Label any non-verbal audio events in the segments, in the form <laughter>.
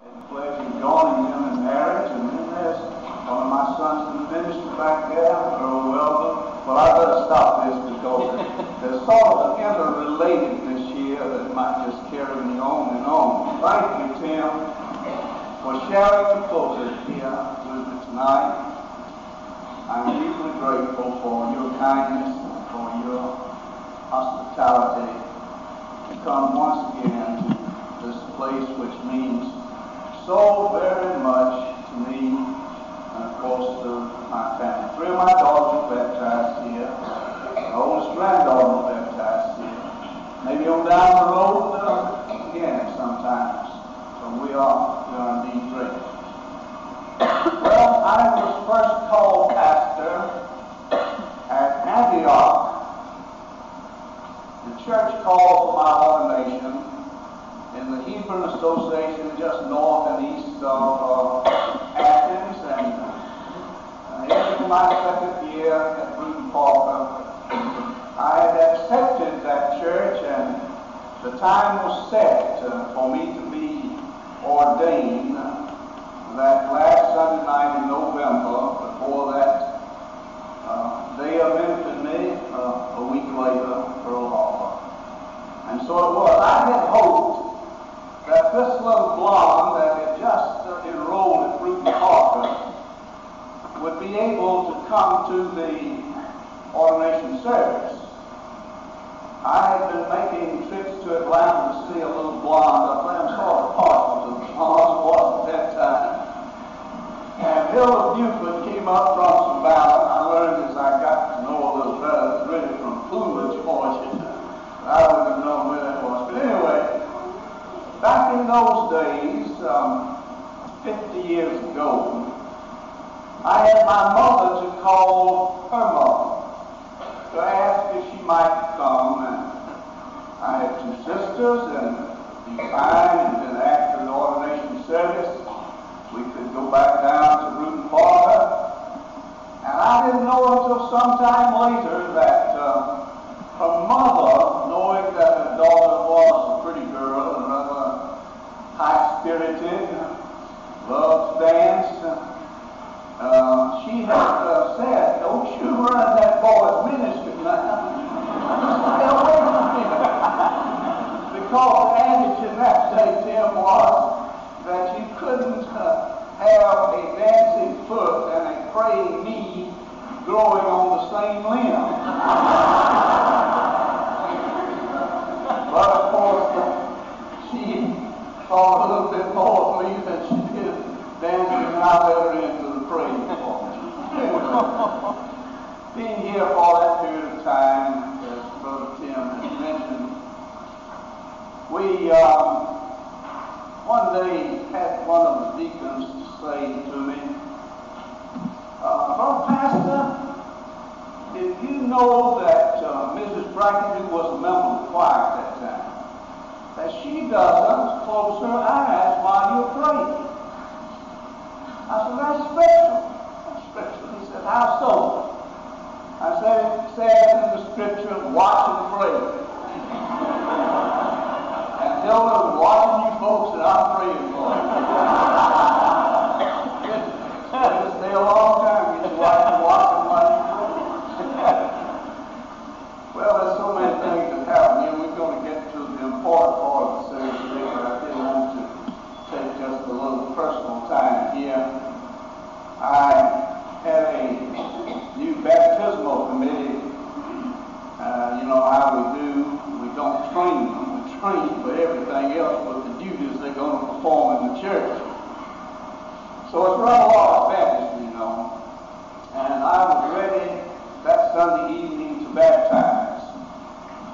It's a pleasure joining them in marriage, and then there's one of my sons in the ministry back there, oh, Earl Weldon. Well, I better stop this because <laughs> there's sort of an interrelatedness here that might just carry me on and on. Thank you, Tim, for sharing the pulpit here with me tonight. I'm deeply grateful for your kindness, for your hospitality to come once again to this place which means so very much to me and of course to my family. Three of my daughters were baptized here. My oldest granddaughter was baptized here. Maybe on down the road uh, again sometimes. So we are, we are indeed grateful. Well, I was first called pastor at Antioch. The church called for my ordination in the Hebrew Association just north and east of uh, Athens. And uh, my second year at Brewton Parker, I had accepted that church and the time was set uh, for me to be ordained that last Sunday night in November, before that uh, day of infamy, uh, a week later, Pearl Harbor. And so it was. I had hoped that this little blonde that had just enrolled at Brewton Parker would be able to come to the ordination service. I had been making trips to Atlanta to see a little blonde up there. I'm sort of partial to the blondes, wasn't that time. And Hilda Buford came up from Savannah. I learned as I got to know a little better, it's really from Pooler, Georgia. I wouldn't have known where that was. But anyway, back in those days, um, 50 years ago, I had my mother to call her mother to ask if she might come. And I had two sisters, and be fine. And after the ordination service, we could go back down to Brewton Parker. And I didn't know until sometime later that uh, her mother, knowing that her daughter was a pretty girl and rather high-spirited, loved to dance, uh, she had uh, said, don't you run that boy's ministry now. Stay away from him. because the adage in that day, Tim, was that you couldn't uh, have a dancing foot and a praying knee growing on the same limb. but of course, she thought a little bit more of me than she did dancing, and I let her into the praying department. Being here for that period of time, as Brother Tim has mentioned, we um, one day had one of the deacons say to me, uh, Pastor, did you know that uh, Mrs. Brackett, who was a member of the choir at that time, that she doesn't close her eyes while you're praying? I said, that's special. That's special. He said, how so? I said, it says in the scripture, watch and pray. and Hilda was watching you folks that I pray for you. It'll stay a long time. You watch and watch and while you pray. well, there's so many things that happen here. We're going to get to the important part of the service today, but I did want to take just a little personal time here. I had a new baptismal committee. Uh, you know how we do. We don't train them. We train for everything else but the duties they're going to perform in the church. So it's run of baptism, you know. And I was ready that Sunday evening to baptize.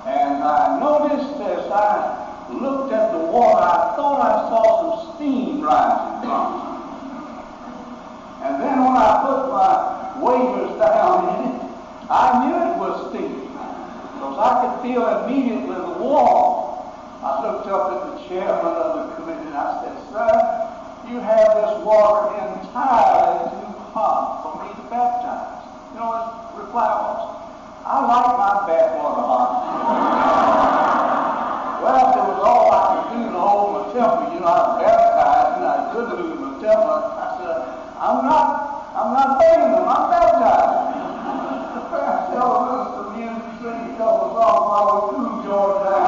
And I noticed as I looked at the water, I thought I saw some steam rising from it. And then when I put my waders down in it, I knew it was steam. Because I could feel immediately the warmth. I looked up at the chairman of the committee and I said, sir, you have this water entirely too hot for me to baptize. You know his reply was, I like my bathwater hot. well, if it was all I could do to hold my temper, you know, I baptized and I could lose my temper. I said, I'm not, I'm not begging them, I'm baptized. <laughs> the pastor told the music city told us all, I would do Georgia.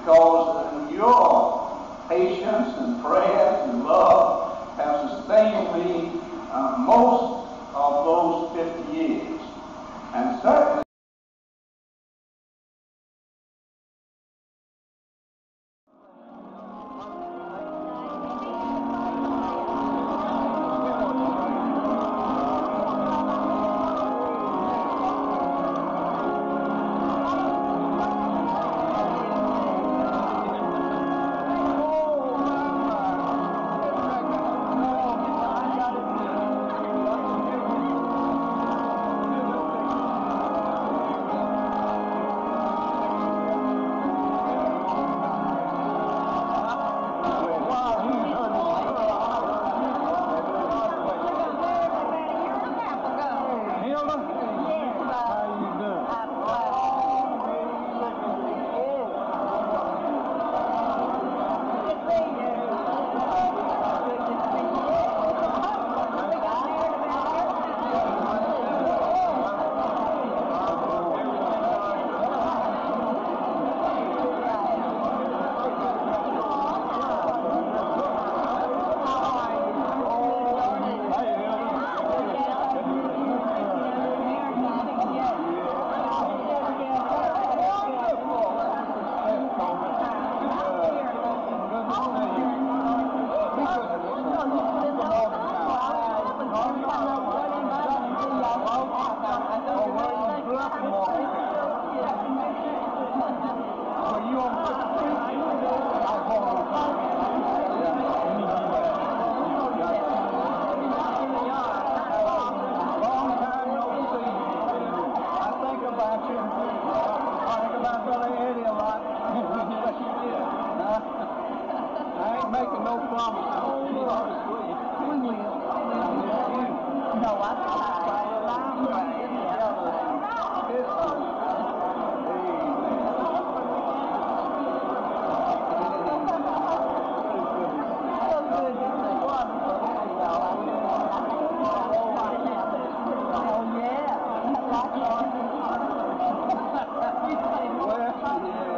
Because uh, your patience and prayer and love have sustained me uh, most of those 50 years. And certainly, Where? Yeah.